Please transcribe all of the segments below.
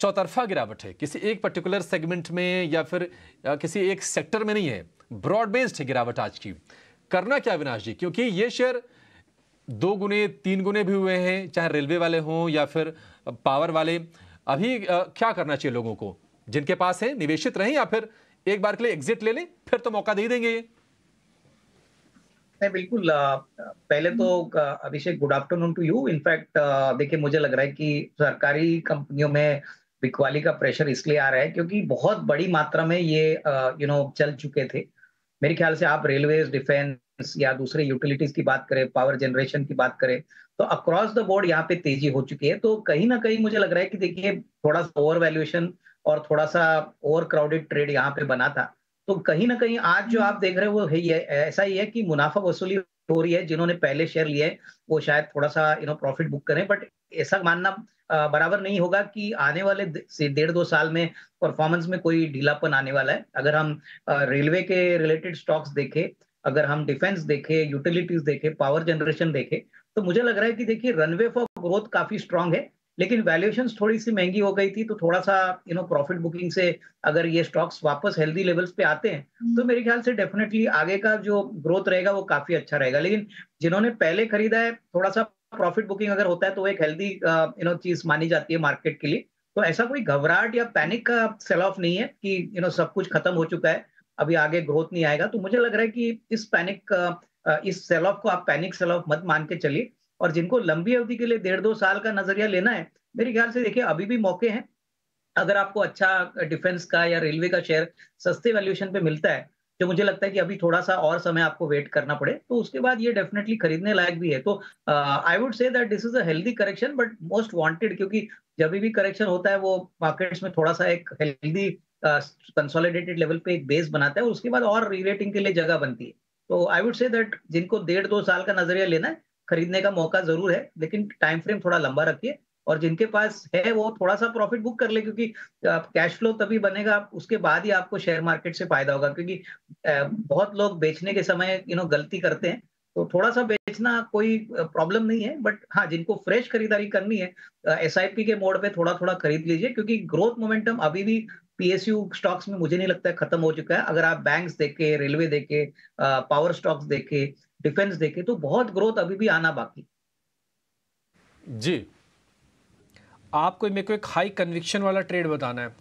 चौतरफा गिरावट है। किसी एक पर्टिकुलर सेगमेंट में या फिर, या किसी एक सेक्टर में नहीं है। ब्रॉड बेस्ड है गिरावट आज की। करना क्या अविनाश जी? क्योंकि ये शेयर दो गुने, तीन गुने भी हुए हैं, चाहे रेलवे वाले हों या फिर पावर वाले। अभी क्या करना चाहिए लोगों को? जिनके पास है, निवेशित रहें या फिर एक बार के लिए एग्जिट ले लें, फिर तो मौका दे देंगे ये। नहीं, बिल्कुल पहले तो Abhishek good afternoon to you in fact देखिए, मुझे लग रहा है कि सरकारी कंपनियों में बिकवाली का प्रेशर इसलिए आ रहा है क्योंकि बहुत बड़ी मात्रा में ये यू नो चल चुके थे। मेरे ख्याल से आप रेलवे डिफेंस या दूसरे यूटिलिटीज की बात करें पावर जनरेशन की बात करें तो अक्रॉस द बोर्ड यहाँ पे तेज़ी हो चुकी है। तो कहीं ना कहीं मुझे लग रहा है कि देखिए, थोड़ा सा ओवर वैल्यूएशन और थोड़ा सा ओवर क्राउडेड ट्रेड यहाँ पे बना था। तो कहीं ना कहीं आज जो आप देख रहे हो, वो है ऐसा ही है कि मुनाफा वसूली हो रही है। जिन्होंने पहले शेयर लिए वो शायद थोड़ा सा यू नो प्रॉफिट बुक करें। बट ऐसा मानना बराबर नहीं होगा कि आने वाले से डेढ़ दो साल में परफॉर्मेंस में कोई ढीलापन आने वाला है। अगर हम रेलवे के रिलेटेड स्टॉक्स देखें अगर हम डिफेंस देखें यूटिलिटीज देखें पावर जनरेशन देखें तो मुझे लग रहा है कि देखिए रनवे फॉर ग्रोथ काफ़ी स्ट्रांग है लेकिन वैल्यूएशन थोड़ी सी महँगी हो गई थी तो थोड़ा सा यू नो प्रॉफिट बुकिंग से अगर ये स्टॉक्स वापस हेल्दी लेवल्स पे आते हैं तो मेरे ख्याल से डेफिनेटली आगे का जो ग्रोथ रहेगा वो काफ़ी अच्छा रहेगा। लेकिन जिन्होंने पहले खरीदा है थोड़ा सा प्रॉफिट बुकिंग अगर होता है तो एक हेल्दी यू नो चीज़ मानी जाती है मार्केट के लिए। तो ऐसा कोई घबराहट या पैनिक का सेल ऑफ़ नहीं है कि यू नो सब कुछ खत्म हो चुका है, अभी आगे ग्रोथ नहीं आएगा। तो मुझे लग रहा है कि इस पैनिक इस सेल ऑफ़ को आप पैनिक सेल ऑफ़ मत मान के चलिए। और जिनको लंबी अवधि के लिए डेढ़ दो साल का नज़रिया लेना है, मेरे ख्याल से देखिए, अभी भी मौके हैं। अगर आपको अच्छा डिफेंस का या रेलवे का शेयर सस्ते वैल्यूएशन पे मिलता है जो मुझे लगता है कि अभी थोड़ा सा और समय आपको वेट करना पड़े। तो उसके बाद ये डेफिनेटली खरीदने लायक भी है। तो I would say that this is a healthy correction but most wanted क्योंकि जब भी करेक्शन होता है, वो मार्केट्स में थोड़ा सा एक हेल्दी कंसोलिडेटेड लेवल पे एक बेस बनाता है उसके बाद और रीरेटिंग के लिए जगह बनती है। तो आई वुड से दैट जिनको डेढ़ दो साल का नज़रिया लेना है, खरीदने का मौका ज़रूर है, लेकिन टाइम फ्रेम थोड़ा लंबा रखिए। और जिनके पास है वो थोड़ा सा प्रॉफिट बुक कर ले, क्योंकि कैश फ्लो तभी बनेगा, उसके बाद ही आपको शेयर मार्केट से फ़ायदा होगा, क्योंकि बहुत लोग बेचने के समय यू नो गलती करते हैं। तो थोड़ा सा बेचना कोई प्रॉब्लम नहीं है बट हाँ जिनको फ्रेश खरीदारी करनी है एसआईपी के मोड पे थोड़ा थोड़ा खरीद लीजिए, क्योंकि ग्रोथ मोमेंटम अभी भी पीएसयू स्टॉक्स में मुझे नहीं लगता है खत्म हो चुका है। अगर आप बैंक्स देखे रेलवे देखे पावर स्टॉक्स देखे डिफेंस देखे तो बहुत ग्रोथ अभी भी आना बाकी जी। आपको मेरे को एक हाई कन्विक्शन वाला ट्रेड बताना है।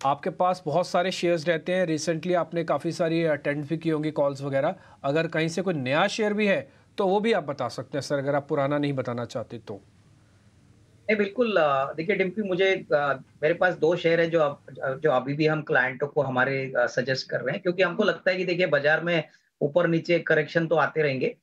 आपके पास बहुत सारे शेयर्स रहते हैं। रिसेंटली आपने काफ़ी सारी अटेंड भी की होंगी कॉल्स वगैरह। अगर कहीं से कोई नया शेयर भी है तो वो भी आप बता सकते हैं सर अगर आप पुराना नहीं बताना चाहते तो। नहीं, बिल्कुल देखिए डिम्पी मुझे मेरे पास दो शेयर है जो जो अभी भी हम क्लाइंटों को हमारे सजेस्ट कर रहे हैं। क्योंकि हमको लगता है कि देखिए, बाज़ार में ऊपर नीचे करेक्शन तो आते रहेंगे।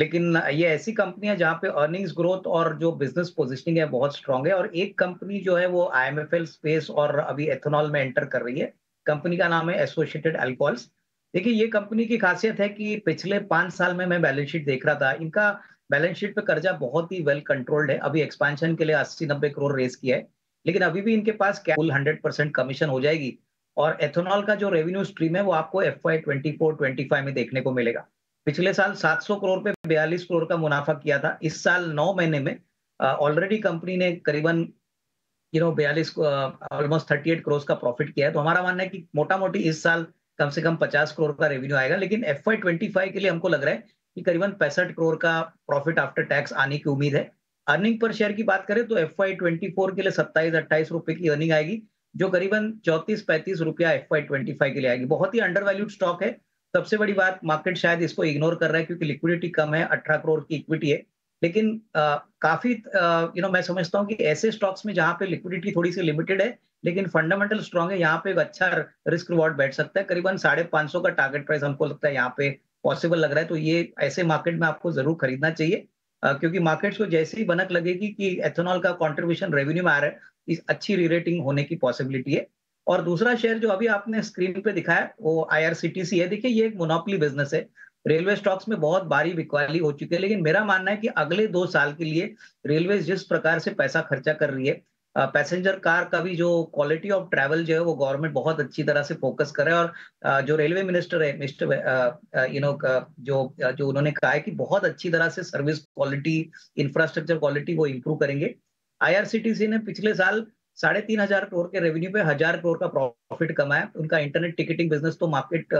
लेकिन ये ऐसी कंपनी है जहाँ पे अर्निंग्स ग्रोथ और जो बिज़नेस पोजिशनिंग है बहुत स्ट्रांग है और एक कंपनी जो है वो आईएमएफएल स्पेस और अभी एथेनॉल में एंटर कर रही है। कंपनी का नाम है एसोसिएटेड एल्कोहल्स देखिए, ये कंपनी की खासियत है कि पिछले पाँच साल में मैं बैलेंस शीट देख रहा था। इनका बैलेंस शीट पे कर्जा बहुत ही वेल कंट्रोल्ड है। अभी एक्सपेंशन के लिए अस्सी नब्बे करोड़ रेस किया है। लेकिन अभी भी इनके पास फुल हंड्रेड परसेंट कमीशन हो जाएगी और एथेनॉल का जो रेवेन्यू स्ट्रीम है वो आपको F Y twenty four twenty five में देखने को मिलेगा। पिछले साल 700 करोड़ पे 42 करोड़ का मुनाफा किया था। इस साल नौ महीने में ऑलरेडी कंपनी ने करीबन यू नो बयालीस ऑलमोस्ट थर्टी एट करोड़ का प्रॉफिट किया है। तो हमारा मानना है कि मोटा मोटी इस साल कम से कम पचास करोड़ का रेवेन्यू आएगा, लेकिन एफ़ वाई ट्वेंटी फाइव के लिए हमको लग रहा है कि करीबन पैंसठ करोड़ का प्रॉफिट आफ्टर टैक्स आने की उम्मीद है। अर्निंग पर शेयर की बात करें तो एफ़ आई ट्वेंटी फोर के लिए सत्ताईस, अट्ठाईस रुपए की अर्निंग आएगी, जो करीबन चौतीस, पैंतीस रुपया एफ़ वाई ट्वेंटी फाइव के लिए आएगी। बहुत ही अंडर वैल्यूड स्टॉक है। सबसे बड़ी बात मार्केट शायद इसको इग्नोर कर रहा है क्योंकि लिक्विडिटी कम है अठारह करोड़ की इक्विटी है। लेकिन आ, काफ़ी यू नो मैं समझता हूँ कि ऐसे स्टॉक्स में जहाँ पे लिक्विडिटी थोड़ी सी लिमिटेड है लेकिन फंडामेंटल स्ट्रॉन्ग है यहाँ पे एक अच्छा रिस्क रिवॉर्ड बैठ सकता है। करीबन साढ़े पाँच सौ का टारगेट प्राइस हमको लगता है यहाँ पे पॉसिबल लग रहा है तो ये ऐसे मार्केट में आपको ज़रूर खरीदना चाहिए। आ, क्योंकि मार्केट्स को जैसे ही बनक लगेगी कि एथेनॉल का कॉन्ट्रीब्यूशन रेवेन्यू में आ रहा है इस अच्छी रीरेटिंग होने की पॉसिबिलिटी है। और दूसरा शेयर जो अभी आपने स्क्रीन पे दिखाया, वो आईआरसीटीसी है। देखिए, ये एक मोनोपली बिज़नेस है। रेलवे स्टॉक्स में बहुत बारी बिकवाली हो चुकी है, लेकिन मेरा मानना है कि अगले दो साल के लिए रेलवे जिस प्रकार से पैसा खर्चा कर रही है पैसेंजर कार का भी जो क्वालिटी ऑफ़ ट्रैवल जो है, वो गवर्नमेंट बहुत अच्छी तरह से फोकस करे और जो रेलवे मिनिस्टर है मिस्टर यू नो जो जो उन्होंने कहा है कि बहुत अच्छी तरह से सर्विस क्वालिटी इंफ्रास्ट्रक्चर क्वालिटी वो इम्प्रूव करेंगे। आईआरसीटीसी ने पिछले साल साढ़े तीन हज़ार करोड़ के रेवेन्यू पे हज़ार करोड़ का प्रॉफिट कमाया उनका इंटरनेट टिकटिंग बिज़नेस तो मार्केट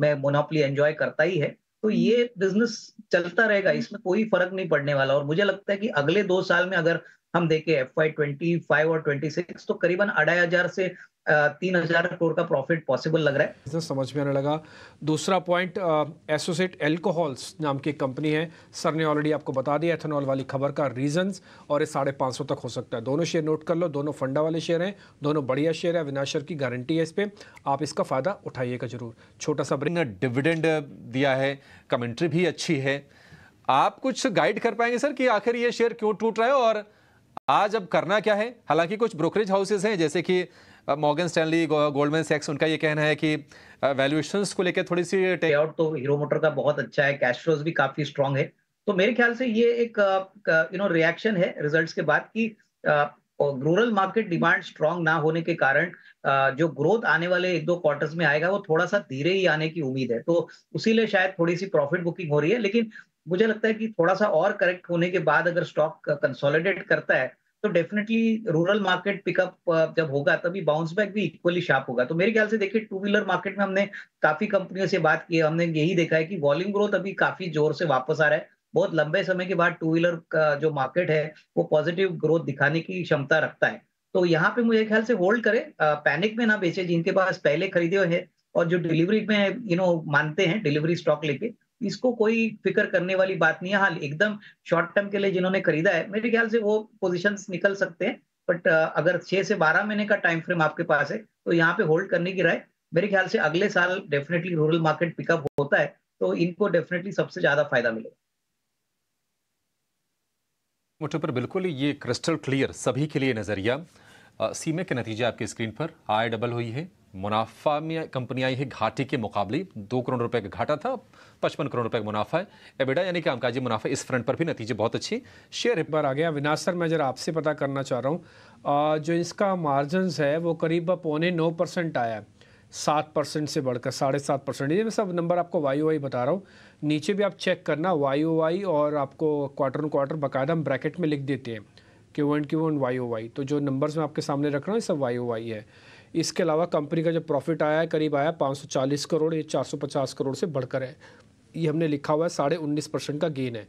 में मोनोपली एंजॉय करता ही है। तो ये बिज़नेस चलता रहेगा इसमें कोई फ़र्क नहीं पड़ने वाला। और मुझे लगता है कि अगले दो साल में अगर हम देखें एफ़ वाई ट्वेंटी फाइव और ट्वेंटी सिक्स तो करीबन अढ़ाई हज़ार से तीन हज़ार करोड़ का प्रॉफिट पॉसिबल लग रहा है। बिज़नेस समझ में आने लगा। दूसरा पॉइंट एसोसिएट एल्कोहल्स नाम की कंपनी है। सर ने ऑलरेडी आपको बता दिया एथेनॉल वाली खबर का रीजंस और ये साढ़े पाँच सौ तक हो सकता है। दोनों शेयर नोट कर लो। दोनों फंडा वाले शेयर हैं। दोनों बढ़िया शेयर है। विनाशर की गारंटी है इस पर आप इसका फ़ायदा उठाइएगा ज़रूर। छोटा सा ब्रिंग डिविडेंड दिया है। कमेंट्री भी अच्छी है। आप कुछ गाइड कर पाएँगे सर कि आखिर ये शेयर क्यों टूट रहा है और आज अब करना क्या है? हालाँकि कुछ ब्रोकरेज हाउसेज हैं, जैसे कि मॉर्गन स्टैनली गोल्डमैन सेक्स, उनका ये कहना है कि वैल्यूएशंस को लेकर थोड़ी सी आउट तो हीरो मोटर का बहुत अच्छा है कैश फ्लोज भी काफ़ी स्ट्रांग है। तो मेरे ख्याल से ये एक यू नो रिएक्शन है रिजल्ट्स के बाद कि रूरल मार्केट डिमांड स्ट्रांग ना होने के कारण जो ग्रोथ आने वाले एक दो क्वार्टर्स में आएगा, वो थोड़ा सा धीरे ही आने की उम्मीद है। तो उसीलिए शायद थोड़ी सी प्रॉफिट बुकिंग हो रही है, लेकिन मुझे लगता है कि थोड़ा सा और करेक्ट होने के बाद अगर स्टॉक कंसोलिडेट करता है तो डेफिनेटली रूरल मार्केट पिकअप जब होगा, तभी बाउंस बैक भी इक्वली शार्प होगा। तो मेरे ख्याल से देखिए टू व्हीलर मार्केट में हमने काफ़ी कंपनियों से बात की हमने यही देखा है कि वॉल्यूम ग्रोथ अभी काफ़ी ज़ोर से वापस आ रहा है। बहुत लंबे समय के बाद टू व्हीलर का जो मार्केट है, वो पॉजिटिव ग्रोथ दिखाने की क्षमता रखता है। तो यहाँ पे मुझे ख्याल से होल्ड करे। पैनिक में ना बेचे। जिनके पास पहले खरीदे हुए हैं और जो डिलीवरी में यू नो मानते हैं डिलीवरी स्टॉक लेके इसको कोई फ़िक्र करने वाली बात नहीं है। हाँ एकदम शॉर्ट टर्म के लिए जिन्होंने खरीदा है, मेरे ख्याल से वो पोजिशन निकल सकते हैं। बट अगर छह से बारह महीने का टाइम फ्रेम आपके पास है तो यहाँ पे होल्ड करने की राय मेरे ख्याल से अगले साल डेफिनेटली रूरल मार्केट पिकअप होता है तो इनको डेफिनेटली सबसे ज़्यादा फ़ायदा मिलेगा। मुझे पर बिल्कुल ये क्रिस्टल क्लियर सभी के लिए नज़रिया। सीमे के नतीजे आपकी स्क्रीन पर आय डबल हुई है। मुनाफा में कंपनी आई है घाटे के मुकाबले। दो करोड़ रुपए का घाटा था, पचपन करोड़ रुपए का मुनाफा है। एबिडा यानी कामकाजी मुनाफा इस फ्रंट पर भी नतीजे बहुत अच्छे। शेयर एक बार आ गया विनाश सर, मैं जरा आपसे पता करना चाह रहा हूँ। जो इसका मार्जिन है, वो करीब पौने नौ परसेंट आया है। सात परसेंट से बढ़कर साढ़े सात परसेंट ये मैं सब नंबर आपको वाई वाई बता रहा हूँ। नीचे भी आप चेक करना वाई ओ वाई और आपको क्वार्टर क्वार्टर बाकायदा हम ब्रैकेट में लिख देते हैं। Q one Q one Y O Y तो जो नंबर्स मैं आपके सामने रख रहा हूँ, ये सब वाई ओ वाई है। इसके अलावा कंपनी का जो प्रॉफिट आया है, करीब आया 540 करोड़, ये 450 करोड़ से बढ़कर है। ये हमने लिखा हुआ है, साढ़े उन्नीस परसेंट का गेन है।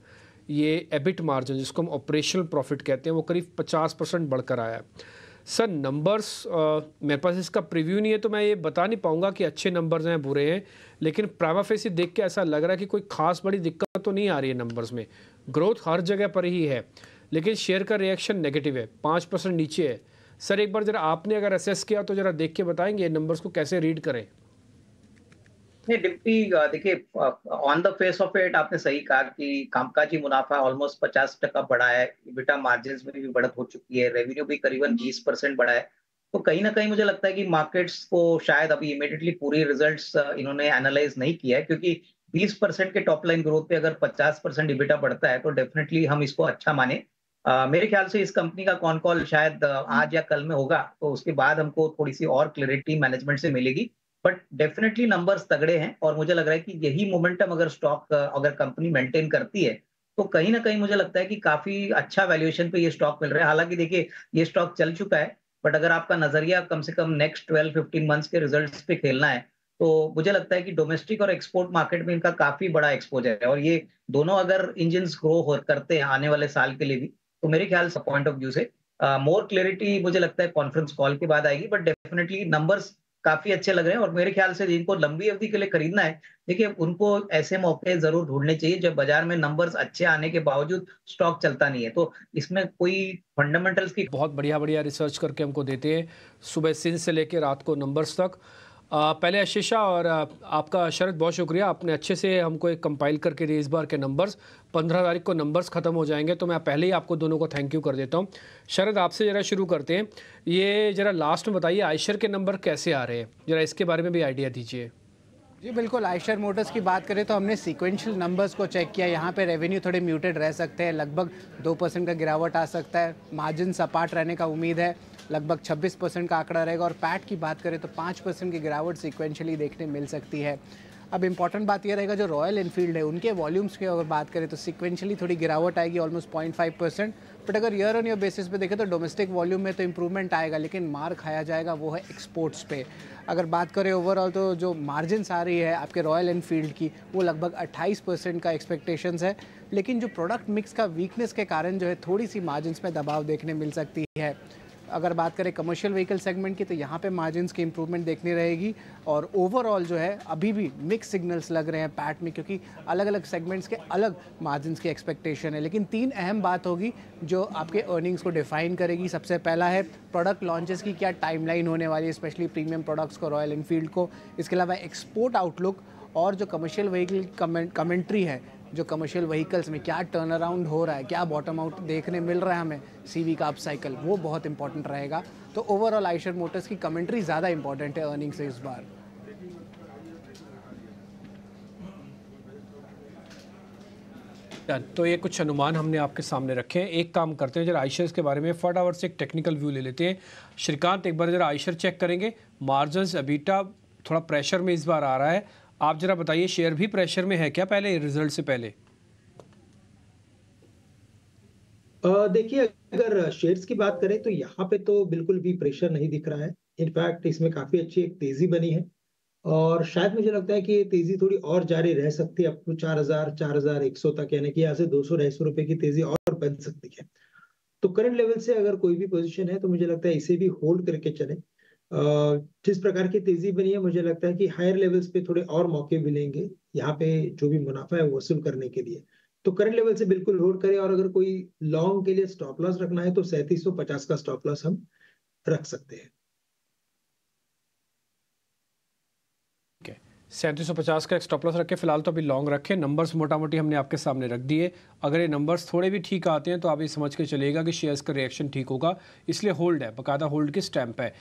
ये एबिट मार्जिन जिसको हम ऑपरेशनल प्रॉफिट कहते हैं, वो करीब 50 परसेंट बढ़कर आया है। सर नंबर्स मेरे पास इसका प्रीव्यू नहीं है तो मैं ये बता नहीं पाऊँगा कि अच्छे नंबर्स हैं, बुरे हैं, लेकिन प्राइवाफेसी देख के ऐसा लग रहा है कि कोई खास बड़ी दिक्कत तो नहीं आ रही है नंबर्स में। ग्रोथ हर जगह पर ही है, लेकिन शेयर का रिएक्शन नेगेटिव है, पाँच परसेंट नीचे है। सर, एक बार जरा आपने अगर असेस किया तो जरा देख के बताएँगे नंबर्स को कैसे रीड करें। डिप्टी देखिए on the face of it आपने सही कहा कि कामकाजी मुनाफा ऑलमोस्ट पचास टका बढ़ा है बेटा मार्जिन में भी बढ़त हो चुकी है रेवेन्यू भी करीबन बीस परसेंट बढ़ा है। तो कहीं ना कहीं मुझे लगता है कि मार्केट्स को शायद अभी इमिडिएटली पूरी रिजल्ट्स इन्होंने एनालाइज नहीं किया है, क्योंकि 20 परसेंट के टॉप लाइन ग्रोथ पे अगर 50 परसेंट इबिटा बढ़ता है तो डेफिनेटली हम इसको अच्छा माने। मेरे ख्याल से इस कंपनी का कॉन कॉल शायद आज या कल में होगा तो उसके बाद हमको थोड़ी सी और क्लैरिटी मैनेजमेंट से मिलेगी। बट डेफिनेटली नंबर्स तगड़े हैं और मुझे लग रहा है कि यही मोमेंटम अगर स्टॉक अगर कंपनी मेंटेन करती है तो कहीं ना कहीं मुझे लगता है कि काफ़ी अच्छा वैल्यूएशन पे ये स्टॉक मिल रहा है। हालाँकि देखिए, ये स्टॉक चल चुका है बट अगर आपका नज़रिया कम से कम नेक्स्ट ट्वेल्व फिफ्टीन मंथ्स के रिज़ल्ट पे खेलना है तो मुझे लगता है कि डोमेस्टिक और एक्सपोर्ट मार्केट में इनका काफ़ी बड़ा एक्सपोजर है। और ये दोनों अगर इंजिन ग्रो करते हैं आने वाले साल के लिए भी तो मेरे ख्याल से पॉइंट ऑफ़ व्यू से मोर क्लैरिटी मुझे लगता है कॉन्फ्रेंस कॉल के बाद आएगी बट डेफिनेटली नंबर्स काफ़ी अच्छे लग रहे हैं और मेरे ख्याल से जिनको लंबी अवधि के लिए खरीदना है, देखिए उनको ऐसे मौके ज़रूर ढूँढने चाहिए जब बाज़ार में नंबर्स अच्छे आने के बावजूद स्टॉक चलता नहीं है। तो इसमें कोई फंडामेंटल्स की बहुत बढ़िया बढ़िया रिसर्च करके हमको देते हैं। सुबह सिंह से लेकर रात को नंबर्स तक। पहले आशीषा और आपका शरद, बहुत शुक्रिया। आपने अच्छे से हमको एक कंपाइल करके दिए इस बार के नंबर्स पंद्रह तारीख को नंबर्स ख़त्म हो जाएँगे तो मैं पहले ही आपको दोनों को थैंक यू कर देता हूँ। शरद, आपसे ज़रा शुरू करते हैं। ये ज़रा लास्ट में बताइए आयशर के नंबर कैसे आ रहे हैं? ज़रा इसके बारे में भी आइडिया दीजिए। जी, बिल्कुल। आयशर मोटर्स की बात करें तो हमने सीक्वेंशियल नंबर्स को चेक किया। यहाँ पे रेवेन्यू थोड़े म्यूटेड रह सकते हैं। लगभग दो परसेंट का गिरावट आ सकता है। मार्जिन सपाट रहने का उम्मीद है। लगभग 26 परसेंट का आंकड़ा रहेगा और पैट की बात करें तो 5 परसेंट की गिरावट सिक्वेंशली देखने मिल सकती है। अब इंपॉर्टेंट बात यह रहेगा, जो रॉयल इनफील्ड है, उनके वॉल्यूम्स की अगर बात करें तो सिक्वेंशली थोड़ी गिरावट आएगी almost point five percent but अगर ईयर ऑन ईयर बेसिस पे देखें तो डोमेस्टिक वॉल्यूम में तो इंप्रूवमेंट आएगा, लेकिन मार खाया जाएगा वो है एक्सपोर्ट्स पे। अगर बात करें ओवरऑल तो जो मार्जिन आ रही है आपके रॉयल इनफील्ड की, वो लगभग 28 परसेंट का एक्सपेक्टेशंस है। लेकिन जो प्रोडक्ट मिक्स का वीकनेस के कारण जो है थोड़ी सी मार्जिन में दबाव देखने मिल सकती है। अगर बात करें कमर्शियल व्हीकल सेगमेंट की तो यहाँ पे मार्जिन की इम्प्रूवमेंट देखनी रहेगी। और ओवरऑल जो है, अभी भी मिक्स सिग्नल्स लग रहे हैं पैट में, क्योंकि अलग अलग सेगमेंट्स के अलग मार्जिन की एक्सपेक्टेशन है। लेकिन तीन अहम बात होगी जो आपके अर्निंग्स को डिफाइन करेगी। सबसे पहला है प्रोडक्ट लॉन्चेस की क्या टाइमलाइन होने वाली है स्पेशली प्रीमियम प्रोडक्ट्स को रॉयल इनफील्ड को। इसके अलावा एक्सपोर्ट आउटलुक और जो कमर्शियल व्हीकल कमेंट्री है जो कमर्शियल व्हीकल्स में क्या टर्न अराउंड हो रहा है, क्या बॉटम आउट देखने मिल रहा है हमें सी का अप साइकिल वो बहुत इंपॉर्टेंट रहेगा। तो ओवरऑल आइशर मोटर्स की कमेंट्री ज़्यादा इंपॉर्टेंट है अर्निंग से इस बार। तो ये कुछ अनुमान हमने आपके सामने रखे हैं। एक काम करते हैं, जरा आइशर्स के बारे में फटाफट से एक टेक्निकल व्यू ले लेते हैं। श्रीकांत, एक बार जरा आइशर चेक करेंगे। मार्जिन अबीटा थोड़ा प्रेशर में इस बार आ रहा है। आप जरा बताइए शेयर भी प्रेशर में है क्या पहले रिज़ल्ट से पहले? देखिए, अगर शेयर्स की बात करें तो यहाँ पे तो बिल्कुल भी प्रेशर नहीं दिख रहा है। इनफैक्ट इसमें काफ़ी अच्छी एक तेज़ी बनी है। और शायद मुझे लगता है कि ये तेज़ी थोड़ी और जारी रह सकती है अप टू चार हज़ार चार हज़ार एक सौ तक, यानी कि यहाँ से दो सौ, ढाई सौ रुपए की तेज़ी और बन सकती है। तो करंट लेवल से अगर कोई भी पोजीशन है तो मुझे लगता है इसे भी होल्ड करके चले। जिस प्रकार की तेज़ी बनी है, मुझे लगता है कि हायर लेवल्स पे थोड़े और मौके मिलेंगे यहाँ पे जो भी मुनाफा है वसूल करने के लिए। तो करंट लेवल से बिल्कुल होल्ड करें और अगर कोई लॉन्ग के लिए स्टॉप लॉस रखना है तो सैंतीस का स्टॉप लॉस हम रख सकते हैं। सैंतीस सौ पचास का एक स्टॉप लॉस रखे फ़िलहाल तो अभी लॉन्ग रखें। नंबर्स मोटा मोटी हमने आपके सामने रख दिए। अगर ये नंबर्स थोड़े भी ठीक आते हैं तो आप ये समझ के चलेगा कि शेयर्स का रिएक्शन ठीक होगा। इसलिए होल्ड है, बकायदा होल्ड की स्टैंप है।